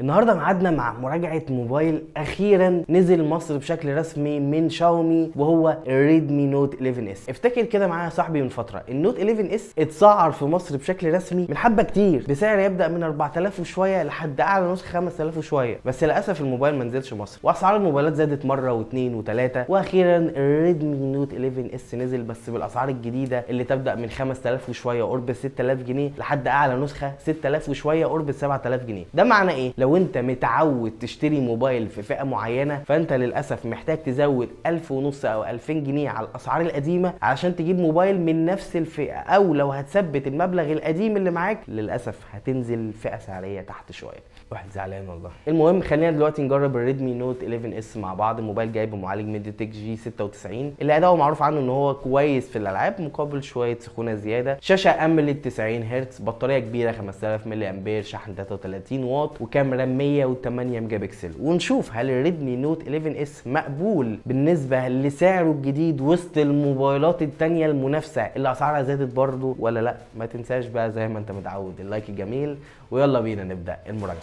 النهارده ميعادنا مع مراجعة موبايل. أخيرا نزل مصر بشكل رسمي من شاومي وهو ال Redmi Note 11S. افتكر كده معايا يا صاحبي من فترة. ال Note 11S اتسعر في مصر بشكل رسمي من حبة كتير. بسعر يبدأ من 4000 وشوية لحد أعلى نسخة 5000 وشوية. بس للأسف الموبايل ما نزلش مصر وأسعار الموبايلات زادت مرة واثنين وثلاثه وأخيرا ال Redmi Note 11S نزل بس بالأسعار الجديدة اللي تبدأ من 5000 وشوية قرب 6000 جنيه لحد أعلى نسخة 6000 وشوية قرب 7000 جنيه. ده معناه إيه؟ لو انت متعود تشتري موبايل في فئة معينة فانت للأسف محتاج تزود 1000 ونص أو 2000 جنيه على الأسعار القديمة علشان تجيب موبايل من نفس الفئة أو لو هتثبت المبلغ القديم اللي معاك للأسف هتنزل فئة سعرية تحت شوية. واحد زعلان والله. المهم خلينا دلوقتي نجرب ال Redmi Note 11S مع بعض. الموبايل جاي بمعالج MediaTek G96 اللي أداؤه معروف عنه إن هو كويس في الألعاب مقابل شوية سخونة زيادة. شاشة AMOLED 90 هرتز بطارية كبيرة 5000 ملي أمبير شحن 33 واط وكاميرا 108 ميجا بكسل ونشوف هل ال Redmi Note 11S مقبول بالنسبة لسعره الجديد وسط الموبايلات التانية المنافسة. اللي اسعارها زادت برضه ولا لأ؟ ما تنساش بقى زي ما أنت متعود. ال like الجميل ويلا بينا نبدأ المراجعة.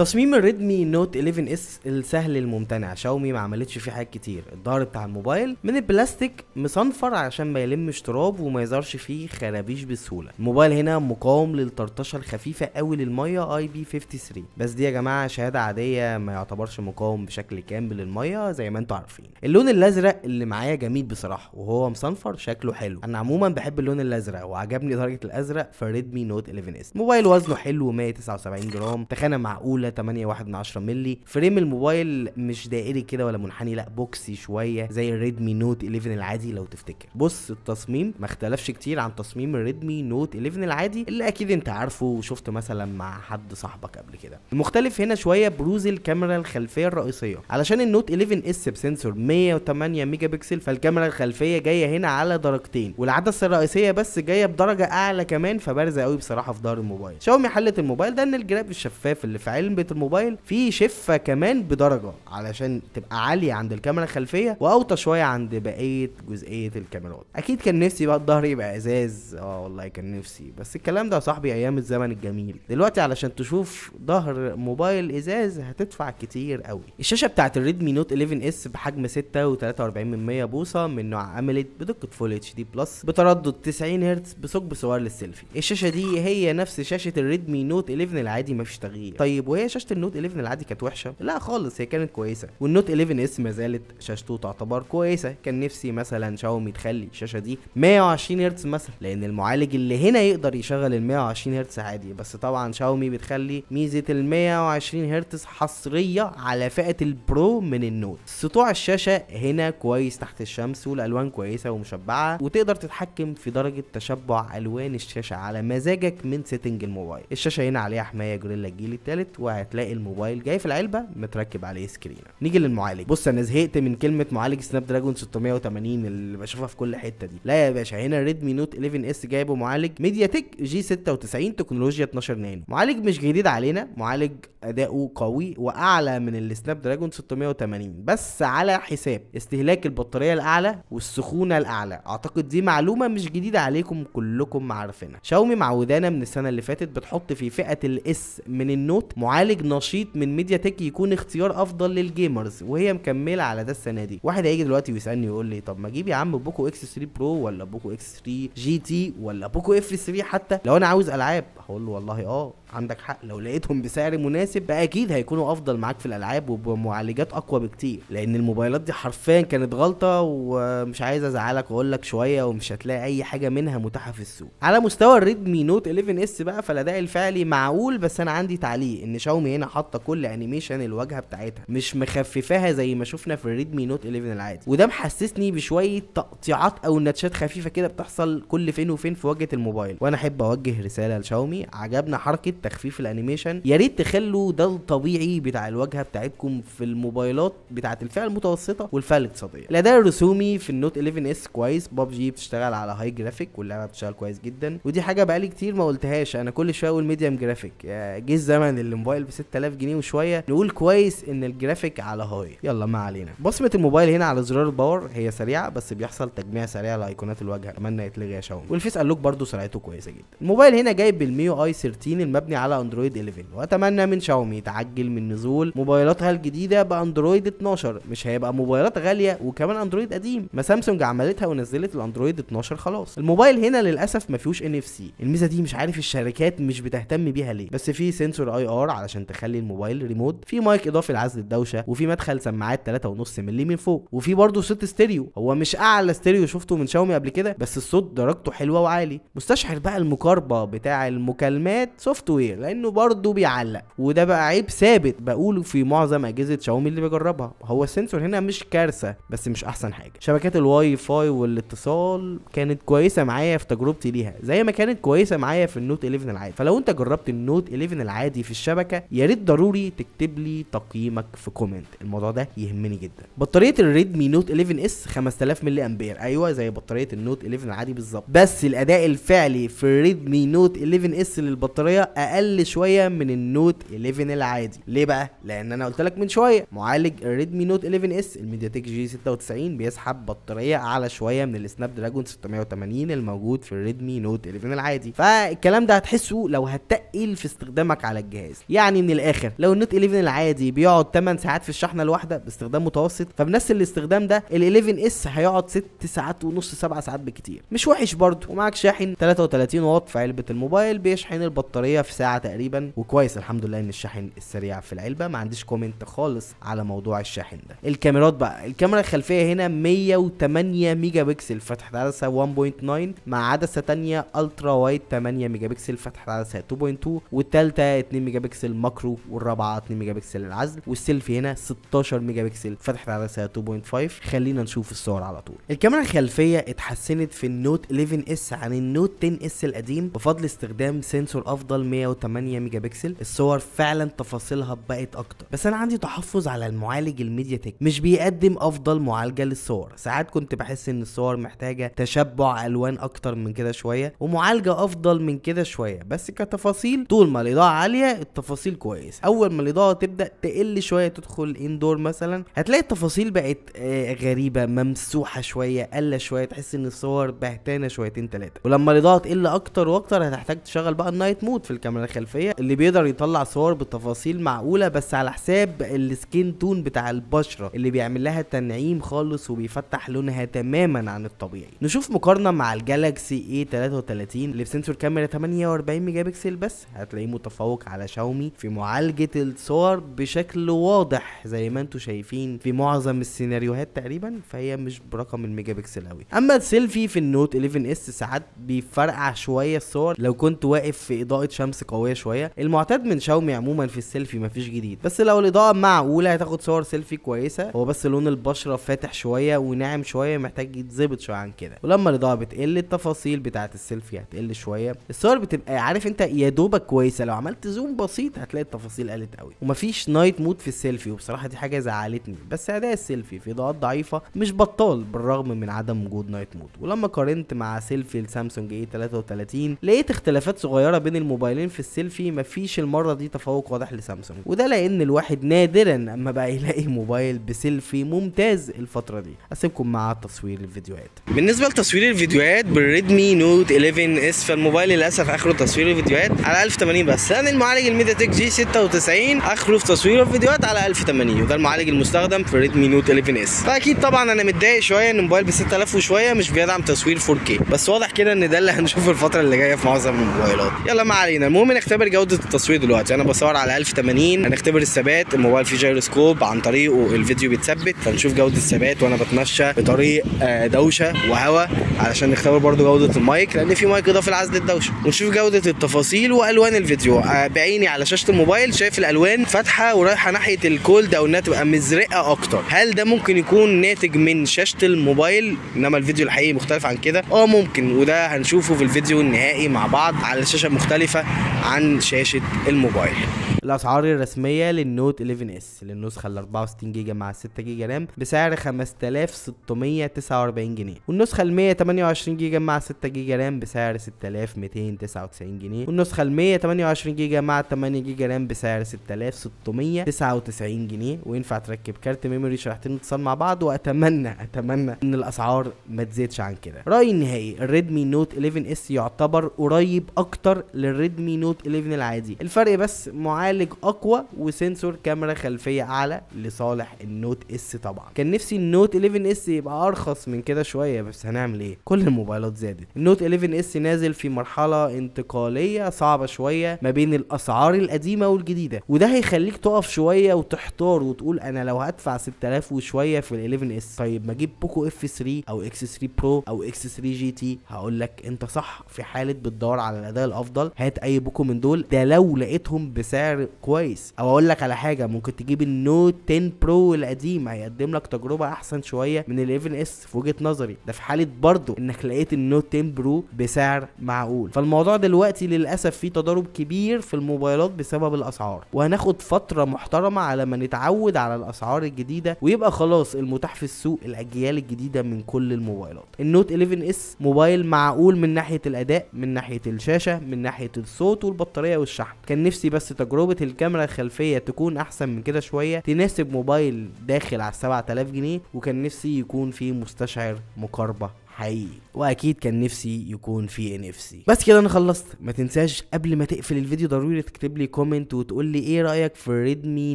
تصميم ال Redmi Note 11S السهل الممتنع. شاومي ما عملتش فيه حاجات كتير. الظهر بتاع الموبايل من البلاستيك مصنفر عشان ما يلمش تراب وما يظهرش فيه خرابيش بسهولة. الموبايل هنا مقاوم للطرطشة الخفيفة قوي للمية IP 53 بس دي يا جماعة شهادة عادية ما يعتبرش مقاوم بشكل كامل للمية زي ما أنتم عارفين. اللون الأزرق اللي معايا جميل بصراحة وهو مصنفر شكله حلو. أنا عموما بحب اللون الأزرق وعجبني درجة الأزرق في Redmi Note 11S. موبايل وزنه حلو 179 جرام تخانه معقولة 8.1 مللي. frame الموبايل مش دائري كده ولا منحني لا boxy شوية زي الريدمي نوت 11 العادي لو تفتكر. بص التصميم ما اختلفش كتير عن تصميم الريدمي نوت 11 العادي اللي أكيد أنت عارفه وشفت مثلا مع حد صاحبك قبل كده. المختلف هنا شوية بروز الكاميرا الخلفية الرئيسية. علشان النوت 11 إس ب sensor 108 ميجا بكسل فالكاميرا الخلفية جاية هنا على درجتين. والعدسة الرئيسية بس جاية بدرجة أعلى كمان فبارزة قوي بصراحة في ظهر الموبايل. شاومي حلت الموبايل ده إن الجراب الشفاف اللي في علبه الموبايل فيه شفة كمان بدرجة علشان تبقى عالية عند الكاميرا الخلفية وأوطى شوية عند بقية جزئية الكاميرات. أكيد كان نفسي بقى الظهر يبقى إزاز. آه والله كان نفسي. بس الكلام ده يا صاحبي أيام الزمن الجميل. دلوقتي علشان تشوف ظهر موبايل إزاز هتدفع كتير قوي. الشاشة بتاعت الريدمي نوت 11 إس بحجم 6.43 بوصة من نوع AMOLED بدقة Full HD Plus بتردد 90 هرتز بثقب صغير للسيلفي. الشاشة دي هي نفس شاشة الريدمي نوت 11 العادي مفيش تغيير. طيب وهي شاشة النوت 11 العادي كانت وحشة. لا خالص هي كانت كويسة. والنوت 11 اس ما زالت شاشته تعتبر كويسة. كان نفسي مثلا شاومي تخلي الشاشة دي 120 هرتز مثلا لأن المعالج اللي هنا يقدر يشغل ال 120 هرتز عادي. بس طبعا شاومي بتخلي ميزة ال 120 هرتز حصرية على فئة البرو من النوت. سطوع الشاشة هنا كويس تحت الشمس والألوان كويسة ومشبعة وتقدر تتحكم في درجة تشبع ألوان الشاشة على مزاجك من setting الموبايل. الشاشة هنا عليها حماية جوريلا الجيل الثالث وهتلاقي الموبايل جاي في العلبة متركب عليه screen. نيجي للمعالج. بص أنا زهقت من كلمة معالج سناب دراجون 680 اللي بشوفها في كل حتة دي. لا يا باشا هنا ريدمي نوت 11 اس جايبه معالج ميديا تك جي 96 تكنولوجيا 12 نانو. معالج مش جديد علينا معالج أداؤه قوي وأعلى من السناب دراجون 680 بس على حساب استهلاك البطارية الأعلى والسخونة الأعلى. أعتقد دي معلومة مش جديدة عليكم كلكم عارفينها. شاومي معودانا من السنة اللي فاتت بتحط في فئة الاس من النوت معالج نشيط من ميديا تك يكون اختيار أفضل لل gamers وهي مكملة على ده السنة دي. واحد هيجي دلوقتي ويسألني يقول لي طب ما أجيب يا عم بوكو إكس 3 برو ولا بوكو إكس 3 جي تي ولا بوكو إف 3 حتى؟ لو أنا عاوز ألعاب. هقول له والله آه. عندك حق. لو لقيتهم بسعر مناسب أكيد هيكونوا أفضل معاك في الألعاب وبمعالجات أقوى بكتير. لأن الموبايلات دي حرفيا كانت غلطة ومش عايز أزعلك وأقول لك شوية ومش هتلاقي أي حاجة منها متاحة في السوق. على مستوى الريدمي نوت 11 إس بقى فالأداء الفعلي معقول بس أنا عندي تعليق إن شاومي هنا حاطة كل animation الواجهة بتاعتها مش مخففاها زي ما شفنا في الريدمي نوت 11 العادي. وده محسسني بشوية تقطيعات أو نتشات خفيفة كده بتحصل كل فين وفين في واجهة الموبايل. وأنا أحب أوجه رسالة لشاومي عجبنا حركة تخفيف ال animation. يا ريت تخلوا ده الطبيعي بتاع الواجهة بتاعتكم في الموبايلات بتاعة الفئة المتوسطة والفئة الاقتصادية. الاداء الرسومي في النوت 11 اس كويس. ببجي بتشتغل على high graphic واللعبة بتشتغل كويس جدا. ودي حاجة بقالي كتير ما قلتهاش. أنا كل شوية أقول medium graphic جه الزمن اللي الموبايل ب 6000 جنيه وشوية. نقول كويس إن الجرافيك على high يلا ما علينا. بصمة الموبايل هنا على زرار ال power هي سريعة بس بيحصل تجميع سريع لأيقونات الواجهة. أتمنى يتلغي يا شاومي. وال face unlock برده سرعته كويسة جدا. الموبايل هنا جايب بال MIUI 13 المبني على اندرويد 11 واتمنى من شاومي تعجل من نزول موبايلاتها الجديدة باندرويد 12 مش هيبقى موبايلات غالية وكمان اندرويد قديم. ما سامسونج عملتها ونزلت الاندرويد 12 خلاص. الموبايل هنا للأسف ما فيهوش NFC. الميزة دي مش عارف الشركات مش بتهتم بيها ليه. بس في sensor IR علشان تخلي الموبايل ريموت. في مايك إضافي لعزل الدوشة. وفي مدخل سماعات 3.5 مللي من فوق. وفي برضه صوت ستيريو. هو مش أعلى ستيريو شفته من شاومي قبل كده بس الصوت درجته حلوة وعالي. مستشعر بقى المقاربة بتاع المكالمات software لأنه برضه بيعلق. وده بقى عيب ثابت بقوله في معظم أجهزة شاومي اللي بجربها هو ال sensor هنا مش كارثة بس مش أحسن حاجة. شبكات الواي فاي والاتصال كانت كويسة معايا في تجربتي ليها زي ما كانت كويسة معايا في النوت 11 العادي. فلو انت جربت النوت 11 العادي في الشبكة يا ريت ضروري تكتب لي تقييمك في comment الموضوع ده يهمني جدا. بطارية الريدمي نوت 11 اس 5000 ملي أمبير. أيوه زي بطارية النوت 11 العادي بالظبط. بس الأداء الفعلي في الريدمي نوت 11 اس للبطارية أقل شوية من النوت 11 العادي. ليه بقى؟ لأن أنا قلت لك من شوية. معالج الريدمي نوت 11 إس الميديا تك جي 96 بيسحب بطارية أعلى شوية من السناب دراجون 680 الموجود في الريدمي نوت 11 العادي. فالكلام ده هتحسه لو هتقل في استخدامك على الجهاز. يعني من الآخر لو النوت 11 العادي بيقعد 8 ساعات في الشحنة الواحدة باستخدام متوسط فبنفس الاستخدام ده ال 11 إس هيقعد 6 ساعات ونص 7 ساعات بكتير. مش وحش برضه. ومعاك شاحن 33 واط في علبة الموبايل بيشحن البطارية في ساعة تقريبا. وكويس الحمد لله إن الشاحن السريع في العلبة. ما عنديش comment خالص على موضوع الشاحن ده. الكاميرات بقى الكاميرا الخلفية هنا 108 ميجا بكسل فتحه عدسه 1.9 مع عدسة تانية ultra wide 8 ميجا بكسل فتحه عدسه 2.2 والثالثه 2 ميجا بكسل macro والرابعة 2 ميجا بكسل للعزل. والسيلفي هنا 16 ميجا بكسل فتحه عدسه 2.5 خلينا نشوف الصور على طول. الكاميرا الخلفية اتحسنت في النوت 11 إس عن النوت 10 إس القديم بفضل استخدام sensor أفضل 108 ميجا بكسل الصور فعلا تفاصيلها بقت أكتر. بس أنا عندي تحفظ على المعالج ال MediaTek مش بيقدم أفضل معالجة للصور. ساعات كنت بحس إن الصور محتاجة تشبع ألوان أكتر من كده شوية ومعالجة أفضل من كده شوية. بس كتفاصيل طول ما الإضاءة عالية التفاصيل كويس. أول ما الإضاءة تبدأ تقل شوية تدخل indoor مثلا هتلاقي التفاصيل بقت آه غريبة ممسوحة شوية قل شوية تحس إن الصور بهتانة شويتين ثلاثة ولما الإضاءة تقل أكتر وأكتر هتحتاج تشغل بقى ال night mode في الكاميرا الخلفيه اللي بيقدر يطلع صور بتفاصيل معقولة بس على حساب ال skin tone بتاع البشرة اللي بيعمل لها تنعيم خالص وبيفتح لونها تماما عن الطبيعي. نشوف مقارنة مع ال Galaxy A 33 اللي ب sensor كاميرا 48 ميجا بكسل بس. هتلاقيه متفوق على شاومي في معالجة الصور بشكل واضح زي ما أنتم شايفين في معظم السيناريوهات تقريبا فهي مش برقم الميجا بكسل قوي أما السيلفي في ال Note 11 S ساعات بيفرقع شوية الصور. لو كنت واقف في إضاءة شمس قوية شوية. المعتاد من شاومي عموما في السيلفي مفيش جديد. بس لو الإضاءة معقولة هتاخد صور سيلفي كويسة. هو بس لون البشرة فاتح شوية وناعم شوية محتاج يتظبط شوية عن كده. ولما الإضاءة بتقل التفاصيل بتاعة السيلفي هتقل شوية. الصور بتبقى عارف أنت يا دوبك كويسة. لو عملت zoom بسيط هتلاقي التفاصيل قلت قوي ومفيش night mode في السيلفي وبصراحة دي حاجة زعلتني. بس أداء السيلفي في إضاءات ضعيفة مش بطال بالرغم من عدم وجود night mode ولما قارنت مع سيلفي السامسونج A 33 لقيت اختلافات صغيرة بين الموبايلين في السيلفي مفيش المرة دي تفوق واضح لسامسونج. وده لأن الواحد نادرا أما بقى يلاقي موبايل بسيلفي ممتاز الفترة دي. أسيبكم مع تصوير الفيديوهات. بالنسبة لتصوير الفيديوهات بال Redmi Note 11 S فالموبايل للأسف آخره تصوير الفيديوهات على 1080 بس. لأن المعالج ال MediaTek G 96 آخره في تصوير الفيديوهات على 1080 وده المعالج المستخدم في Redmi Note 11 S. فأكيد طبعا أنا متضايق شوية إن الموبايل ب 6000 وشوية مش بيدعم تصوير 4K بس واضح كده إن ده اللي هنشوفه الفترة اللي جاية في معظم الموبايلات. يلا ما علينا المهم نختبر جودة التصوير دلوقتي. أنا بصور على 1080 هنختبر الثبات. الموبايل فيه جيروسكوب عن طريقه الفيديو بيتثبت. فنشوف جودة الثبات وأنا بتمشى بطريق آه، دوشة وهواء علشان نختبر برضو جودة المايك لأن في مايك إضافي لعزل الدوشة. ونشوف جودة التفاصيل وألوان الفيديو. آه، بعيني على شاشة الموبايل شايف الألوان فاتحة ورايحة ناحية ال cold أو إنها تبقى مزرقة أكتر. هل ده ممكن يكون ناتج من شاشة الموبايل؟ إنما الفيديو الحقيقي مختلف عن كده. آه ممكن. وده هنشوفه في الفيديو النهائي مع بعض على شاشة مختلفة. عن شاشة الموبايل. الأسعار الرسمية لل Note 11 S. للنسخه ال 64 جيجا مع 6 جيجا RAM بسعر 5649 جنيه. والنسخة ال 128 جيجا مع 6 جيجا RAM بسعر 6299 جنيه. والنسخة ال 128 جيجا مع 8 جيجا RAM بسعر 6699 جنيه. وينفع تركب كارت memory شريحتين اتصال مع بعض. وأتمنى أتمنى إن الأسعار ما تزيدش عن كده. رأيي النهائي ال Redmi Note 11 S يعتبر قريب أكتر لل Redmi Note 11 العادي. الفرق بس معالج أقوى و sensor كاميرا خلفية أعلى لصالح ال Note S طبعا. كان نفسي ال Note 11 S يبقى أرخص من كده شوية بس هنعمل إيه؟ كل الموبايلات زادت. ال Note 11 S نازل في مرحلة انتقالية صعبة شوية ما بين الأسعار القديمة والجديدة وده هيخليك تقف شوية وتحتار وتقول أنا لو هدفع 6000 وشوية في ال 11 S طيب ما أجيب Poco F 3 أو X 3 Pro أو X 3 GT؟ هقول لك أنت صح في حالة بتدور على الأداء الأفضل هات أي Poco من دول. ده لو لقيتهم بسعر كويس. أو أقول لك على حاجة ممكن تجيب ال Note 10 Pro القديم هيقدم لك تجربة أحسن شوية من ال 11 S في وجهة نظري. ده في حالة برضه إنك لقيت ال Note 10 Pro بسعر معقول. فالموضوع دلوقتي للأسف فيه تضارب كبير في الموبايلات بسبب الأسعار. وهناخد فترة محترمة على ما نتعود على الأسعار الجديدة ويبقى خلاص المتاح في السوق الأجيال الجديدة من كل الموبايلات. النوت 11 اس موبايل معقول من ناحية الأداء من ناحية الشاشة من ناحية الصوت والبطارية والشحن. كان نفسي بس تجربة الكاميرا الخلفية تكون أحسن من كده شوية تناسب موبايل داخل على 7000 جنيه وكان نفسي يكون فيه مستشعر مقاربة. حقيقي. وأكيد كان نفسي يكون في NFC بس كده أنا خلصت. ما تنساش قبل ما تقفل الفيديو ضروري تكتب لي comment وتقول لي إيه رأيك في Redmi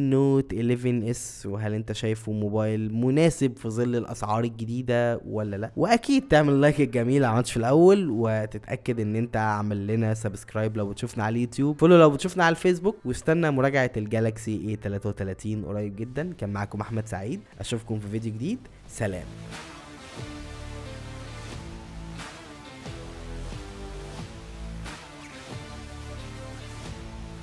Note 11 S وهل أنت شايفه موبايل مناسب في ظل الأسعار الجديدة ولا لأ؟ وأكيد تعمل like الجميل عملتش في الأول وتتأكد إن أنت عامل لنا subscribe لو بتشوفنا على اليوتيوب. follow لو بتشوفنا على الفيسبوك. واستنى مراجعة ال Galaxy A 33 قريب جدا. كان معاكم أحمد سعيد. أشوفكم في فيديو جديد. سلام.